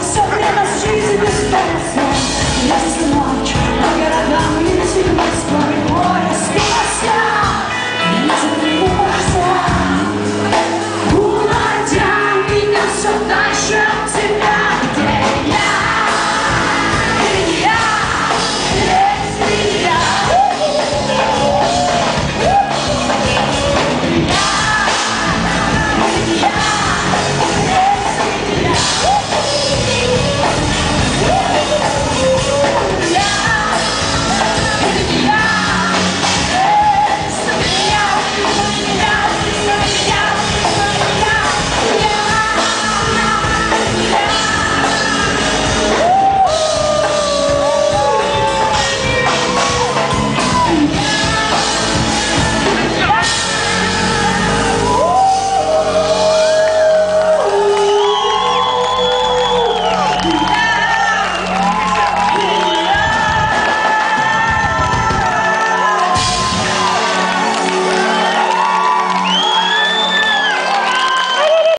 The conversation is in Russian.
все время с жизнью без. Я ночь по а городам и